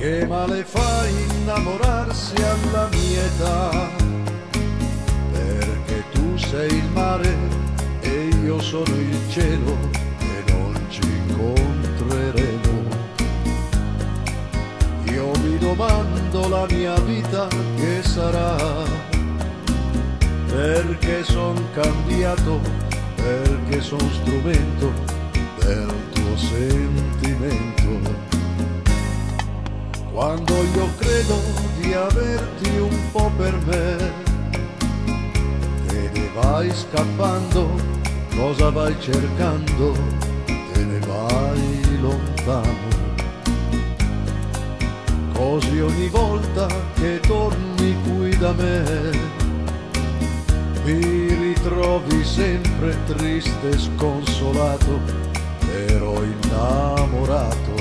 Che male fa innamorarsi alla mia età? Perché tu sei il mare e io sono il cielo e non ci incontreremo. Io mi domando la mia vita che sarà, perché son cambiato, perché son strumento del credo di averti un po' per me, te ne vai scappando, cosa vai cercando, te ne vai lontano. Così ogni volta che torni qui da me, mi ritrovi sempre triste e sconsolato, ero innamorato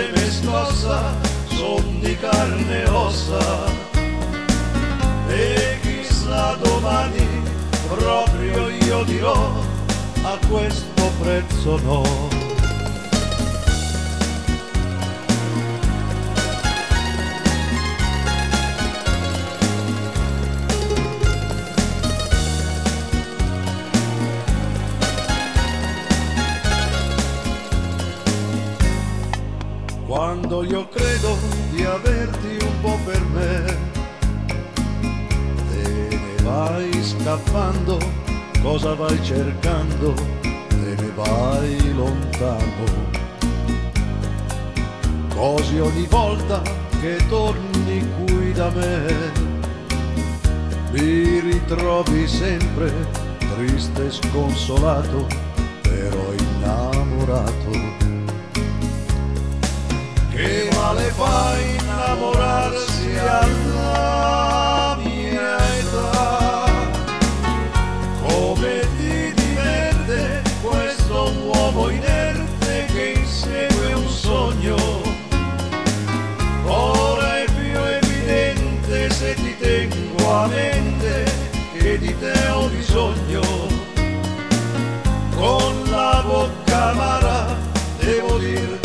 non teme scossa, son di carne e ossa. E chissà domani proprio io dirò a questo prezzo no. Quando io credo di averti un po' per me, te ne vai scappando, cosa vai cercando, te ne vai lontano. Così ogni volta che torni qui da me, mi ritrovi sempre triste e sconsolato, però innamorato. Che male fa innamorarsi alla mia età? Come ti diverte questo uomo inerte che insegue un sogno? Ora è più evidente se ti tengo a mente che di te ho bisogno. Con la bocca amara devo dirti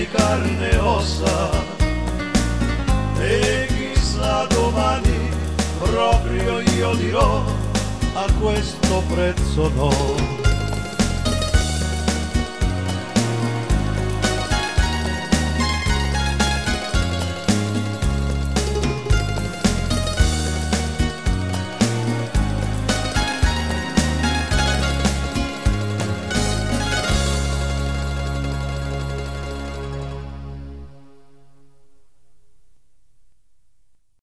di carne e ossa. E chissà domani proprio io dirò a questo prezzo no.